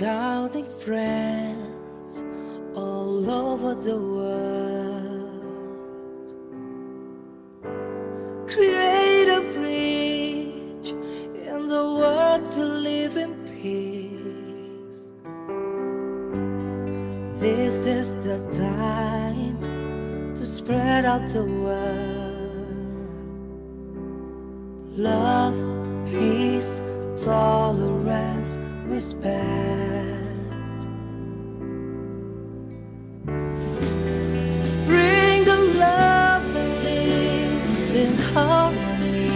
scouting friends all over the world. Create a bridge in the world to live in peace. This is the time to spread out the word. Love, peace, tolerance, respect. Bring the love and live in harmony.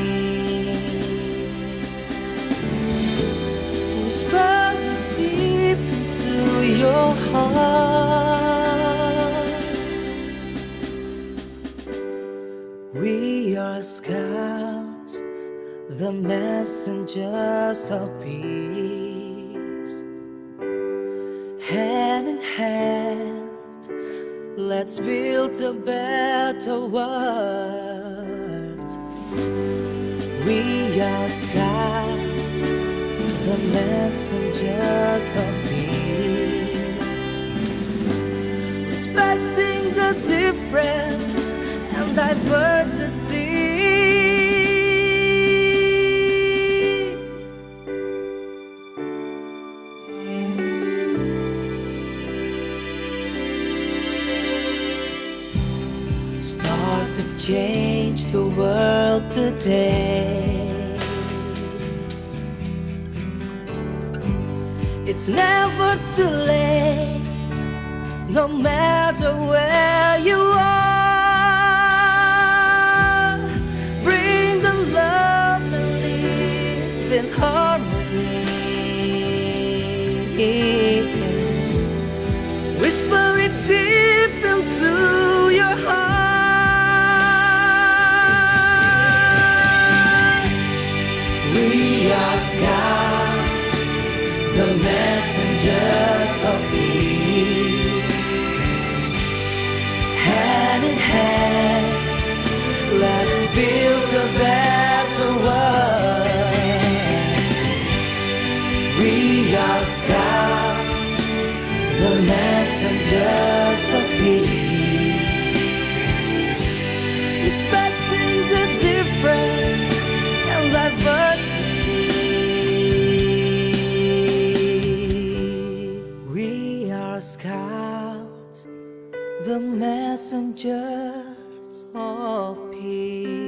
Whisper deep into your heart. We are scouts, the messengers of peace. Let's build a better world. We are scouts, the messengers of peace. Respecting the difference and diversity. Change the world today. It's never too late, no matter where you are. Bring the love and live in harmony. Whisper it deep We are scouts, the messengers of peace. Hand in hand, let's build a better world. We are scouts, the messengers of peace. Respecting the messengers of peace.